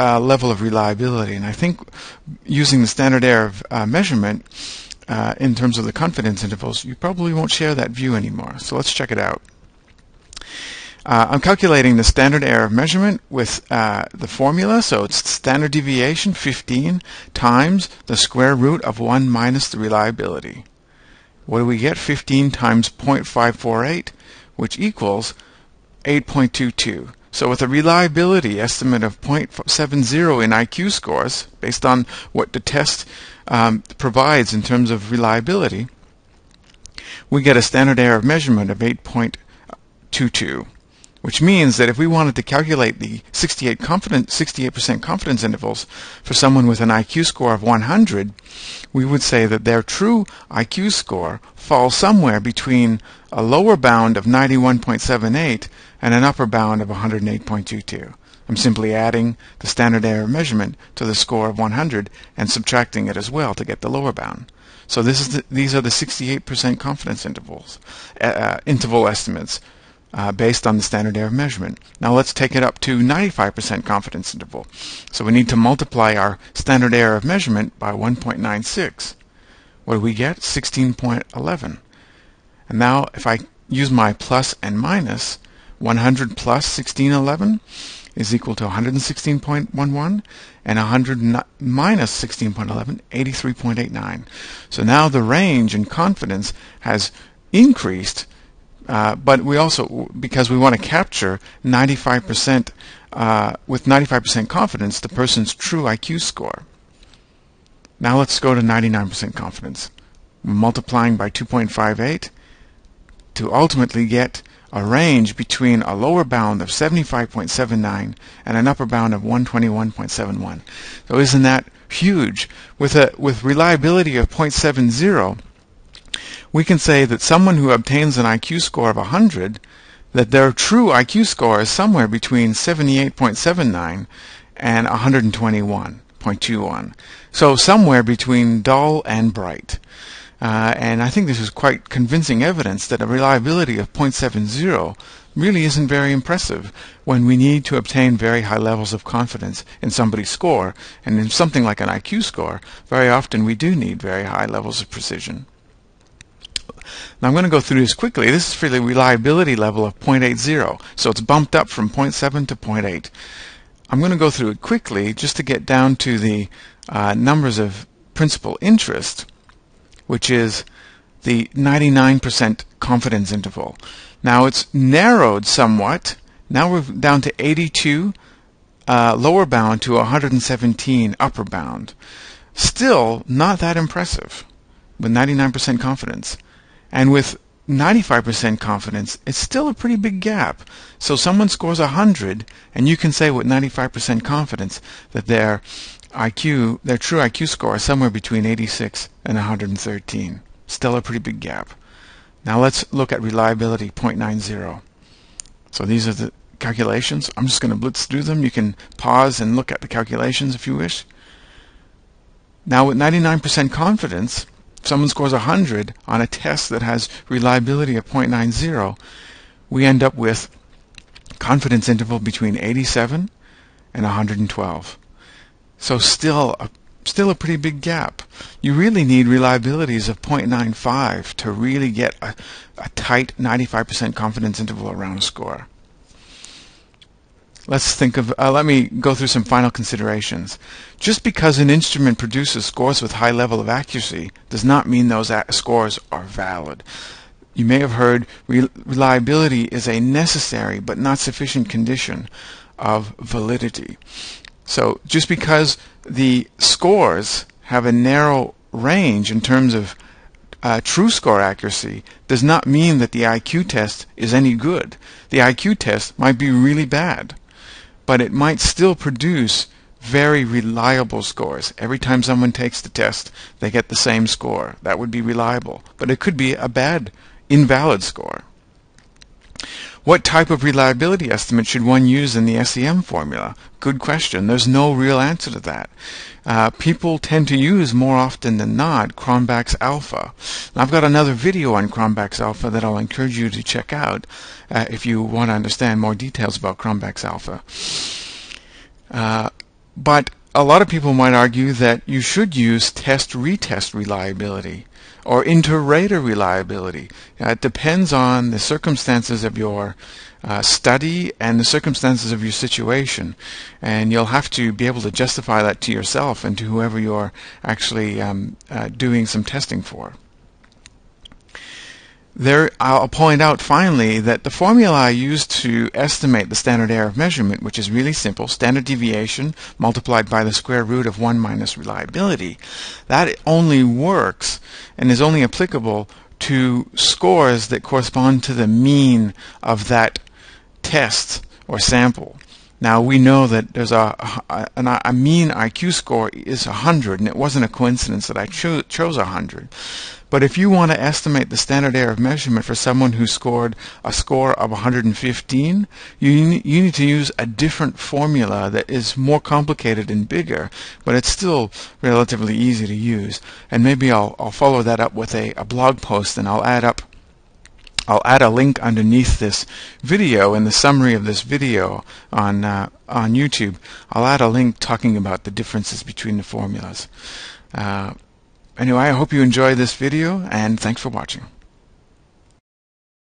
uh, level of reliability. And I think using the standard error of uh, measurement uh, in terms of the confidence intervals, you probably won't share that view anymore. So let's check it out. Uh, I'm calculating the standard error of measurement with uh, the formula, so it's standard deviation 15 times the square root of 1 minus the reliability. What do we get? 15 times 0.548, which equals 8.22. So with a reliability estimate of 0.70 in IQ scores, based on what the test um, provides in terms of reliability, we get a standard error of measurement of 8.22 which means that if we wanted to calculate the 68 confidence, 68% confidence intervals for someone with an IQ score of 100, we would say that their true IQ score falls somewhere between a lower bound of 91.78 and an upper bound of 108.22. I'm simply adding the standard error measurement to the score of 100 and subtracting it as well to get the lower bound. So this is the, these are the 68% confidence intervals, uh, uh, interval estimates uh, based on the standard error of measurement. Now let's take it up to 95% confidence interval. So we need to multiply our standard error of measurement by 1.96. What do we get? 16.11. And now if I use my plus and minus, 100 plus 1611 is equal to 116.11 and 100 minus 16.11, 83.89. So now the range and confidence has increased uh, but we also, because we want to capture 95% uh, with 95% confidence the person's true IQ score. Now let's go to 99% confidence. multiplying by 2.58 to ultimately get a range between a lower bound of 75.79 and an upper bound of 121.71. So isn't that huge? With a with reliability of 0.70, we can say that someone who obtains an IQ score of 100, that their true IQ score is somewhere between 78.79 and 121.21. So somewhere between dull and bright. Uh, and I think this is quite convincing evidence that a reliability of 0.70 really isn't very impressive when we need to obtain very high levels of confidence in somebody's score. And in something like an IQ score, very often we do need very high levels of precision. Now I'm going to go through this quickly. This is for the reliability level of 0.80, so it's bumped up from 0.7 to 0.8. I'm going to go through it quickly just to get down to the uh, numbers of principal interest, which is the 99% confidence interval. Now it's narrowed somewhat. Now we're down to 82 uh, lower bound to 117 upper bound. Still not that impressive with 99% confidence. And with 95% confidence, it's still a pretty big gap. So someone scores 100, and you can say with 95% confidence that their IQ, their true IQ score is somewhere between 86 and 113. Still a pretty big gap. Now let's look at reliability 0.90. So these are the calculations. I'm just going to blitz through them. You can pause and look at the calculations if you wish. Now with 99% confidence, if someone scores 100 on a test that has reliability of 0.90, we end up with confidence interval between 87 and 112. So still a, still a pretty big gap. You really need reliabilities of 0.95 to really get a, a tight 95% confidence interval around a score. Let's think of, uh, let me go through some final considerations. Just because an instrument produces scores with high level of accuracy does not mean those scores are valid. You may have heard re reliability is a necessary but not sufficient condition of validity. So just because the scores have a narrow range in terms of uh, true score accuracy does not mean that the IQ test is any good. The IQ test might be really bad but it might still produce very reliable scores. Every time someone takes the test, they get the same score. That would be reliable. But it could be a bad, invalid score. What type of reliability estimate should one use in the SEM formula? Good question. There's no real answer to that. Uh, people tend to use more often than not Cronbach's alpha. Now, I've got another video on Cronbach's alpha that I'll encourage you to check out uh, if you want to understand more details about Cronbach's alpha. Uh, but a lot of people might argue that you should use test-retest reliability or inter-rater reliability. Uh, it depends on the circumstances of your uh, study and the circumstances of your situation. And you'll have to be able to justify that to yourself and to whoever you're actually um, uh, doing some testing for. There, I'll point out finally that the formula I used to estimate the standard error of measurement, which is really simple, standard deviation multiplied by the square root of 1 minus reliability, that only works and is only applicable to scores that correspond to the mean of that test or sample. Now we know that there's a, a, a mean IQ score is 100 and it wasn't a coincidence that I cho chose 100. But if you want to estimate the standard error of measurement for someone who scored a score of 115, you, you need to use a different formula that is more complicated and bigger, but it's still relatively easy to use. And maybe I'll, I'll follow that up with a, a blog post and I'll add up I'll add a link underneath this video in the summary of this video on uh, on YouTube. I'll add a link talking about the differences between the formulas. Uh, anyway, I hope you enjoyed this video and thanks for watching.